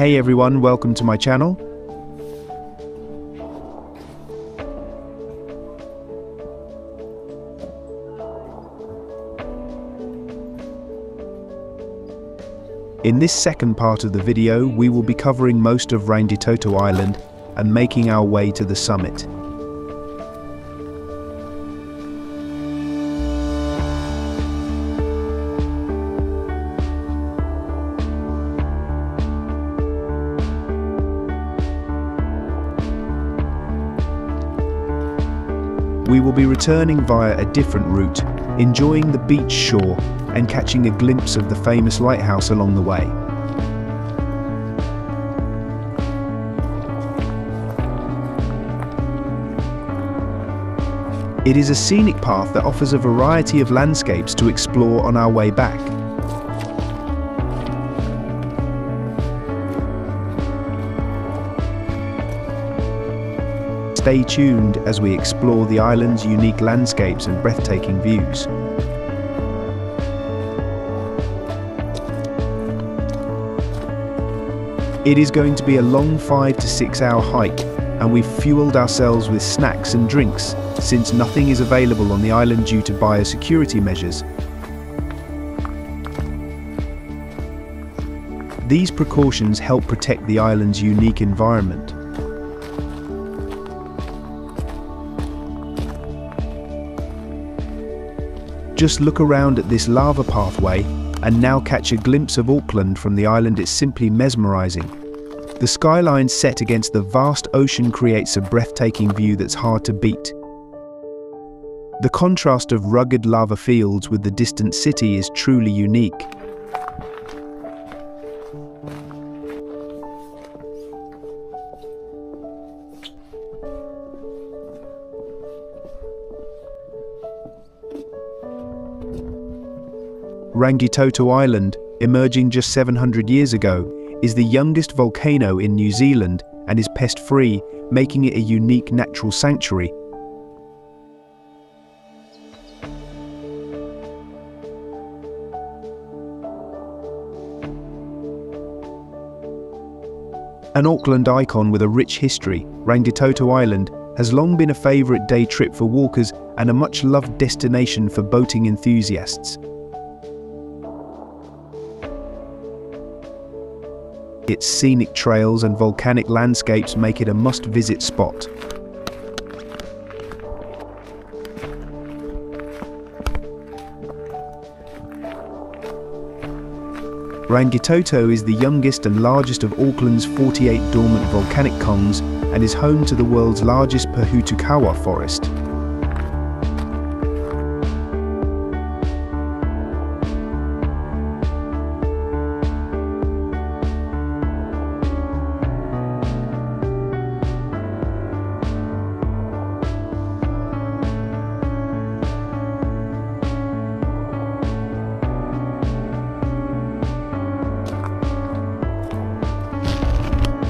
Hey everyone, welcome to my channel. In this second part of the video, we will be covering most of Rangitoto Island and making our way to the summit. We will be returning via a different route, enjoying the beach shore and catching a glimpse of the famous lighthouse along the way. It is a scenic path that offers a variety of landscapes to explore on our way back. Stay tuned as we explore the island's unique landscapes and breathtaking views. It is going to be a long five to six hour hike and we've fueled ourselves with snacks and drinks since nothing is available on the island due to biosecurity measures. These precautions help protect the island's unique environment. Just look around at this lava pathway and now catch a glimpse of Auckland from the island is simply mesmerizing. The skyline set against the vast ocean creates a breathtaking view that's hard to beat. The contrast of rugged lava fields with the distant city is truly unique. Rangitoto Island, emerging just 700 years ago, is the youngest volcano in New Zealand and is pest-free, making it a unique natural sanctuary. An Auckland icon with a rich history, Rangitoto Island has long been a favourite day trip for walkers and a much-loved destination for boating enthusiasts. Its scenic trails and volcanic landscapes make it a must-visit spot. Rangitoto is the youngest and largest of Auckland's 48 dormant volcanic cones and is home to the world's largest Pohutukawa forest.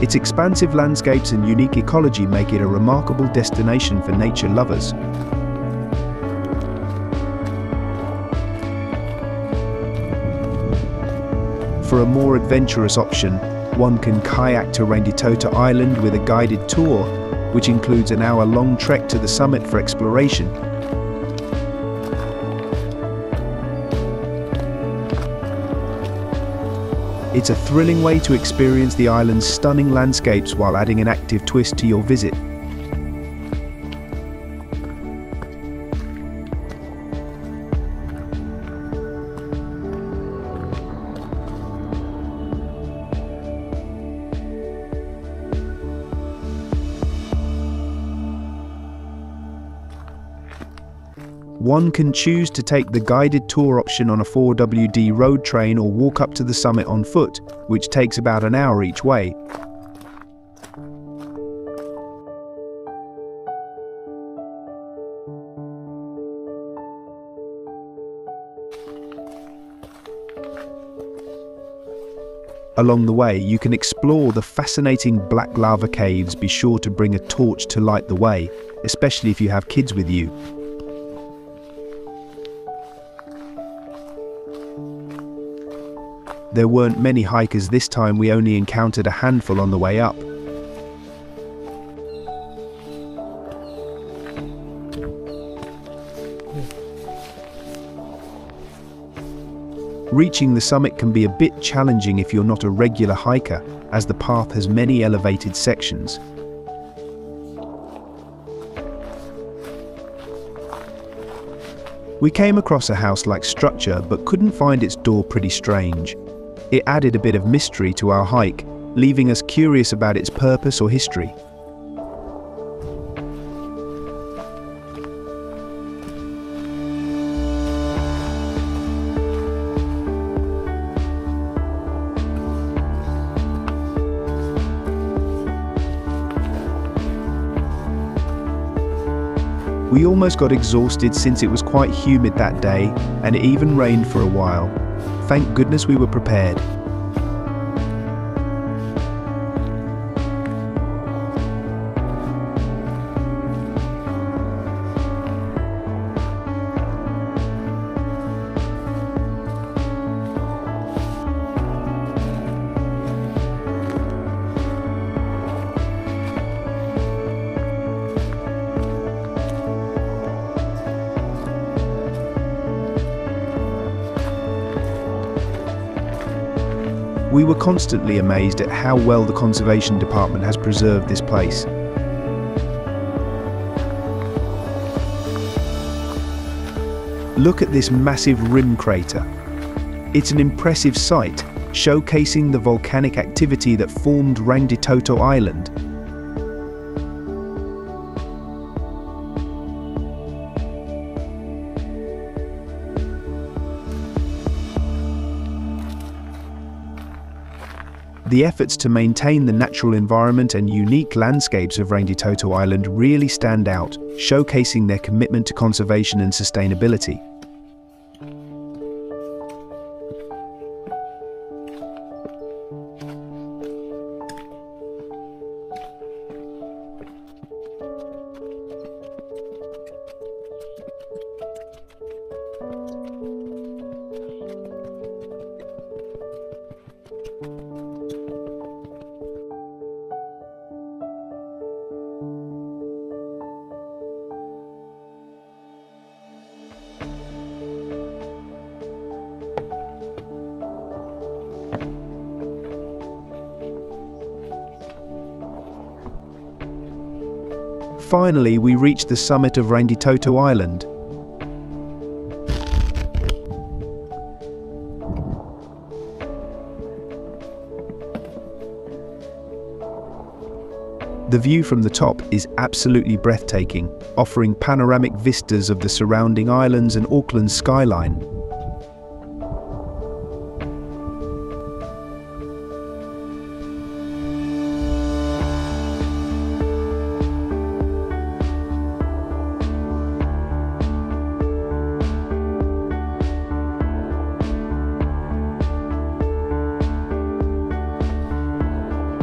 Its expansive landscapes and unique ecology make it a remarkable destination for nature lovers. For a more adventurous option, one can kayak to Rangitoto Island with a guided tour, which includes an hour-long trek to the summit for exploration It's a thrilling way to experience the island's stunning landscapes while adding an active twist to your visit. One can choose to take the guided tour option on a 4WD road train or walk up to the summit on foot, which takes about an hour each way. Along the way, you can explore the fascinating black lava caves. Be sure to bring a torch to light the way, especially if you have kids with you. There weren't many hikers this time, we only encountered a handful on the way up. Reaching the summit can be a bit challenging if you're not a regular hiker, as the path has many elevated sections. We came across a house-like structure but couldn't find its door pretty strange. It added a bit of mystery to our hike, leaving us curious about its purpose or history. We almost got exhausted since it was quite humid that day and it even rained for a while. Thank goodness we were prepared. We were constantly amazed at how well the Conservation Department has preserved this place. Look at this massive rim crater. It's an impressive sight, showcasing the volcanic activity that formed Rangitoto Island The efforts to maintain the natural environment and unique landscapes of Rangitoto Island really stand out, showcasing their commitment to conservation and sustainability. Finally, we reached the summit of Rangitoto Island. The view from the top is absolutely breathtaking, offering panoramic vistas of the surrounding islands and Auckland's skyline.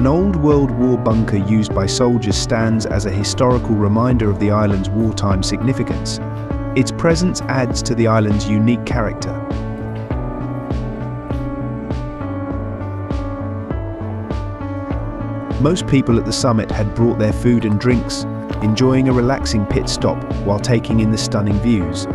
An old World War bunker used by soldiers stands as a historical reminder of the island's wartime significance. Its presence adds to the island's unique character. Most people at the summit had brought their food and drinks, enjoying a relaxing pit stop while taking in the stunning views.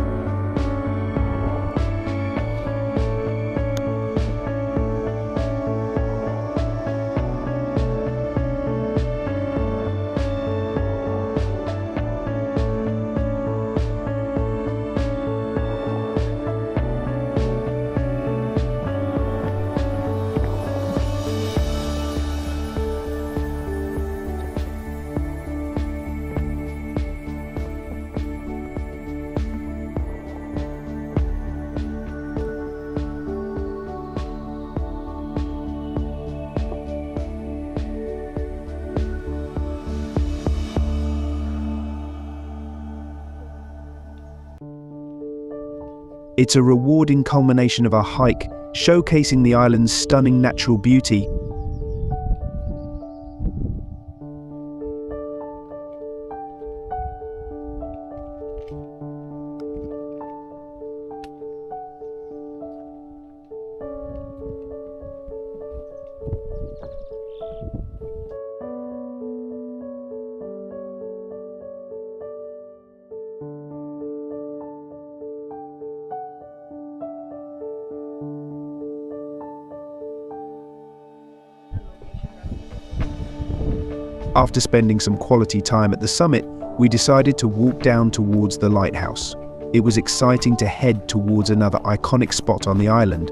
It's a rewarding culmination of our hike, showcasing the island's stunning natural beauty. After spending some quality time at the summit, we decided to walk down towards the lighthouse. It was exciting to head towards another iconic spot on the island,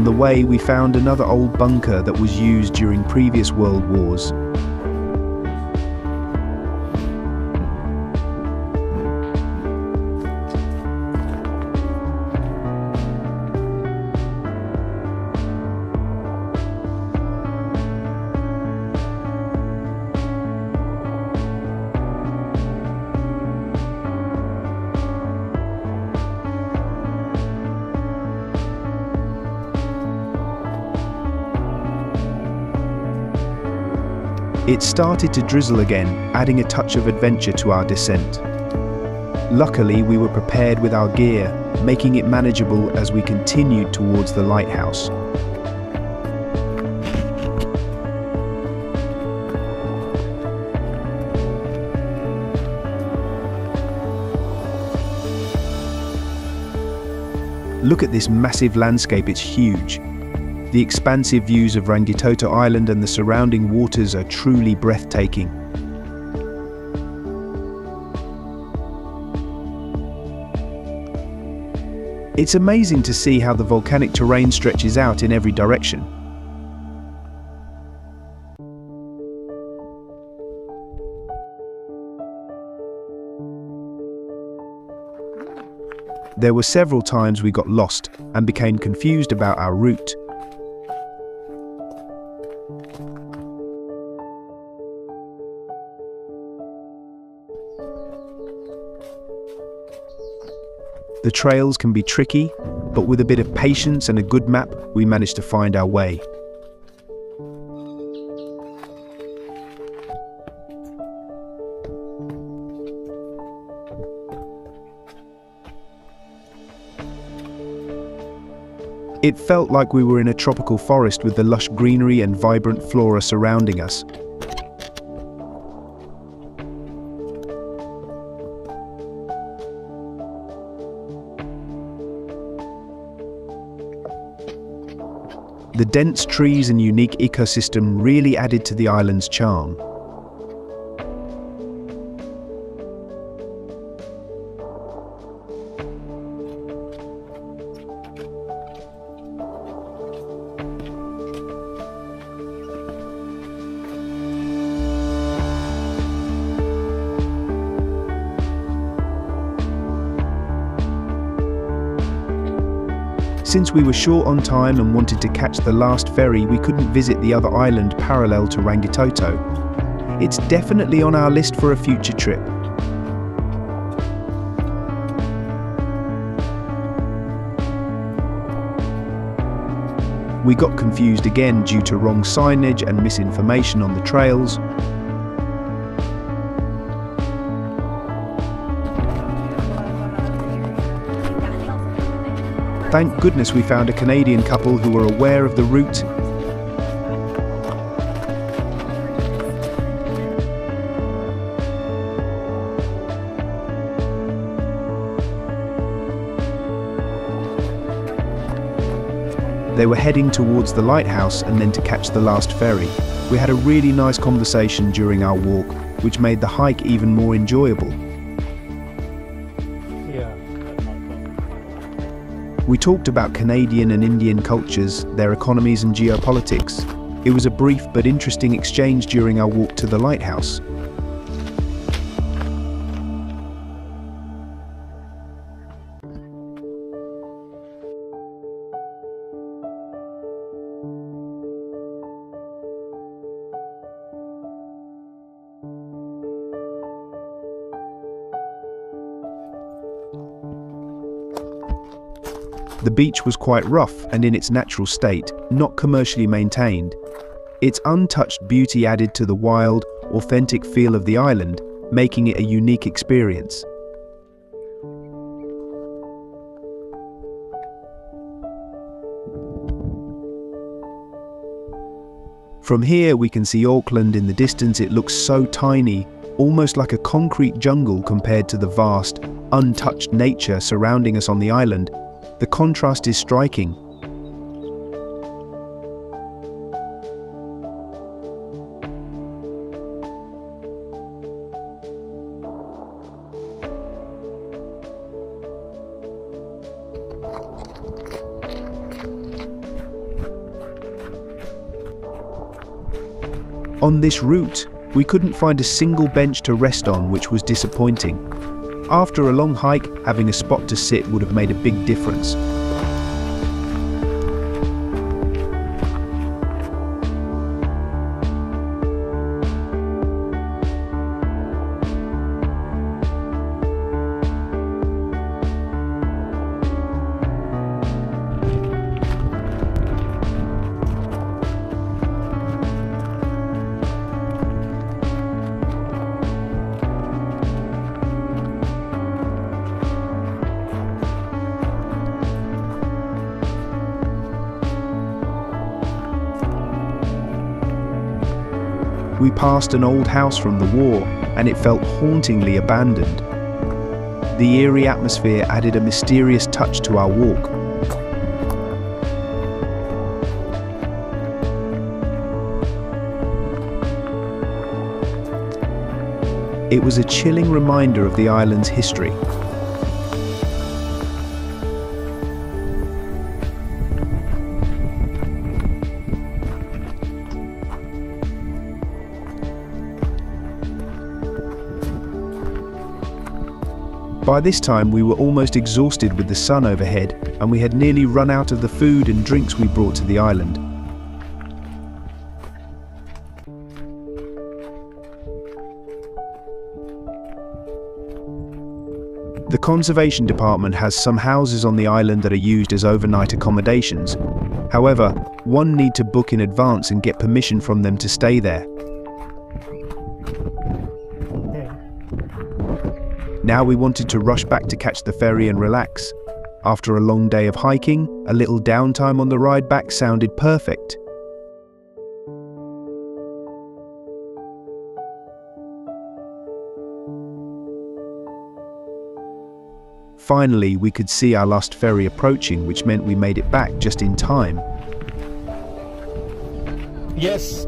On the way, we found another old bunker that was used during previous world wars. It started to drizzle again, adding a touch of adventure to our descent. Luckily, we were prepared with our gear, making it manageable as we continued towards the lighthouse. Look at this massive landscape, it's huge. The expansive views of Rangitoto Island and the surrounding waters are truly breathtaking. It's amazing to see how the volcanic terrain stretches out in every direction. There were several times we got lost and became confused about our route. The trails can be tricky, but with a bit of patience and a good map, we managed to find our way. It felt like we were in a tropical forest with the lush greenery and vibrant flora surrounding us. The dense trees and unique ecosystem really added to the island's charm. Since we were short on time and wanted to catch the last ferry, we couldn't visit the other island parallel to Rangitoto. It's definitely on our list for a future trip. We got confused again due to wrong signage and misinformation on the trails, Thank goodness we found a Canadian couple who were aware of the route They were heading towards the lighthouse and then to catch the last ferry. We had a really nice conversation during our walk, which made the hike even more enjoyable. We talked about Canadian and Indian cultures, their economies and geopolitics. It was a brief but interesting exchange during our walk to the lighthouse. The beach was quite rough and in its natural state, not commercially maintained. Its untouched beauty added to the wild, authentic feel of the island, making it a unique experience. From here we can see Auckland in the distance it looks so tiny, almost like a concrete jungle compared to the vast, untouched nature surrounding us on the island. The contrast is striking, On this route, we couldn't find a single bench to rest on, which was disappointing. After a long hike, having a spot to sit would have made a big difference. We passed an old house from the war, and it felt hauntingly abandoned. The eerie atmosphere added a mysterious touch to our walk. It was a chilling reminder of the island's history, By this time, we were almost exhausted with the sun overhead, and we had nearly run out of the food and drinks we brought to the island. The Conservation Department has some houses on the island that are used as overnight accommodations. However, one need to book in advance and get permission from them to stay there. Now we wanted to rush back to catch the ferry and relax. After a long day of hiking, a little downtime on the ride back sounded perfect. Finally, we could see our last ferry approaching, which meant we made it back just in time. Yes,